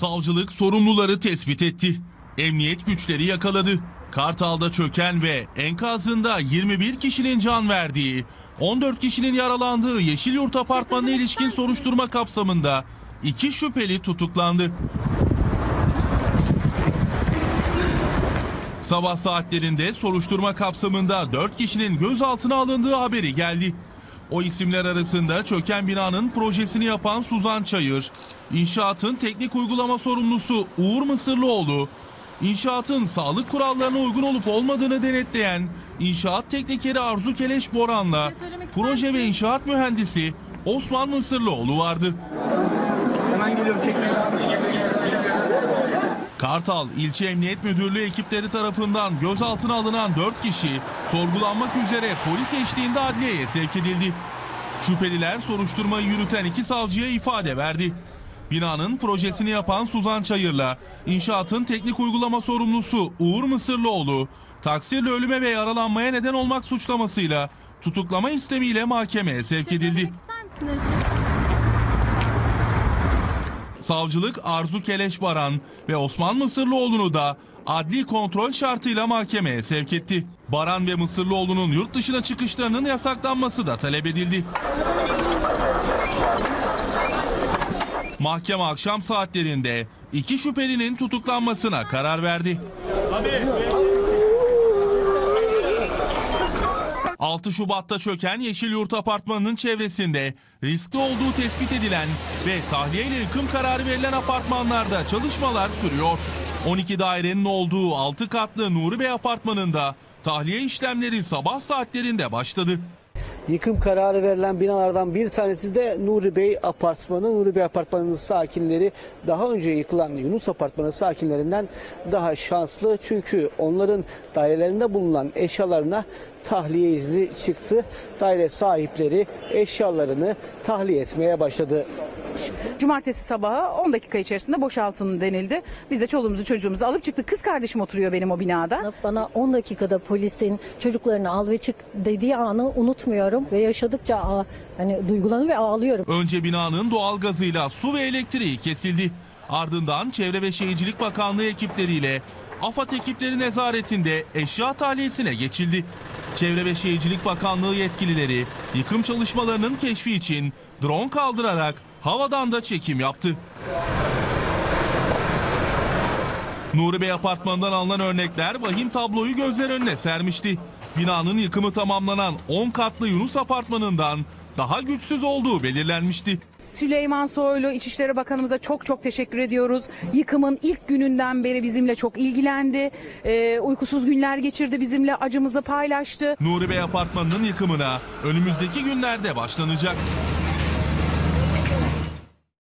Savcılık sorumluları tespit etti. Emniyet güçleri yakaladı. Kartal'da çöken ve enkazında 21 kişinin can verdiği, 14 kişinin yaralandığı Yeşilyurt Apartmanı'na ilişkin soruşturma kapsamında iki şüpheli tutuklandı. Sabah saatlerinde soruşturma kapsamında 4 kişinin gözaltına alındığı haberi geldi. O isimler arasında çöken binanın projesini yapan Suzan Çayır, inşaatın teknik uygulama sorumlusu Uğur Mısırlıoğlu, inşaatın sağlık kurallarına uygun olup olmadığını denetleyen inşaat teknikeri Arzu Keleş Boran'la proje ve inşaat mühendisi Osman Mısırlıoğlu vardı. Hemen geliyorum çekmeyin. Kartal İlçe Emniyet Müdürlüğü ekipleri tarafından gözaltına alınan 4 kişi sorgulanmak üzere polis eşliğinde adliyeye sevk edildi. Şüpheliler soruşturmayı yürüten iki savcıya ifade verdi. Binanın projesini yapan Suzan Çayır'la inşaatın teknik uygulama sorumlusu Uğur Mısırlıoğlu taksirle ölüme ve yaralanmaya neden olmak suçlamasıyla tutuklama istemiyle mahkemeye sevk edildi. Savcılık Arzu Keleş Baran ve Osman Mısırlıoğlu'nu da adli kontrol şartıyla mahkemeye sevk etti. Baran ve Mısırlıoğlu'nun yurt dışına çıkışlarının yasaklanması da talep edildi. Mahkeme akşam saatlerinde iki şüphelinin tutuklanmasına karar verdi. 6 Şubat'ta çöken Yeşilyurt Apartmanı'nın çevresinde riskli olduğu tespit edilen ve tahliye ile yıkım kararı verilen apartmanlarda çalışmalar sürüyor. 12 dairenin olduğu 6 katlı Nuri Bey Apartmanı'nda tahliye işlemleri sabah saatlerinde başladı. Yıkım kararı verilen binalardan bir tanesi de Nuri Bey Apartmanı. Nuri Bey Apartmanı'nın sakinleri daha önce yıkılan Yunus Apartmanı sakinlerinden daha şanslı. Çünkü onların dairelerinde bulunan eşyalarına tahliye izni çıktı. Daire sahipleri eşyalarını tahliye etmeye başladı. Cumartesi sabahı 10 dakika içerisinde boşaltın denildi. Biz de çoluğumuzu çocuğumuzu alıp çıktık. Kız kardeşim oturuyor benim o binada. Bana 10 dakikada polisin çocuklarını al ve çık dediği anı unutmuyorum ve yaşadıkça hani duygulanıyorum ve ağlıyorum. Önce binanın doğalgazıyla su ve elektriği kesildi. Ardından Çevre ve Şehircilik Bakanlığı ekipleriyle AFAD ekipleri nezaretinde eşya tahliyesine geçildi. Çevre ve Şehircilik Bakanlığı yetkilileri yıkım çalışmalarının keşfi için drone kaldırarak havadan da çekim yaptı. Nuri Bey apartmanından alınan örnekler vahim tabloyu gözler önüne sermişti. Binanın yıkımı tamamlanan 10 katlı Yunus apartmanından daha güçsüz olduğu belirlenmişti. Süleyman Soylu İçişleri Bakanımıza çok çok teşekkür ediyoruz. Yıkımın ilk gününden beri bizimle çok ilgilendi. Ee, uykusuz günler geçirdi bizimle acımızı paylaştı. Nuri Bey apartmanının yıkımına önümüzdeki günlerde başlanacak.